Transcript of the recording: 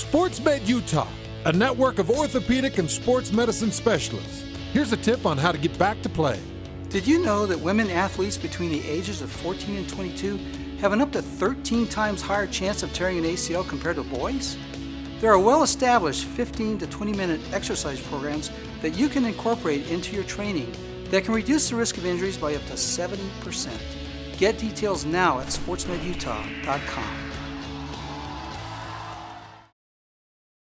SportsMed Utah, a network of orthopedic and sports medicine specialists. Here's a tip on how to get back to play. Did you know that women athletes between the ages of 14 and 22 have an up to 13 times higher chance of tearing an ACL compared to boys? There are well established 15 to 20 minute exercise programs that you can incorporate into your training that can reduce the risk of injuries by up to 70%. Get details now at sportsmedutah.com.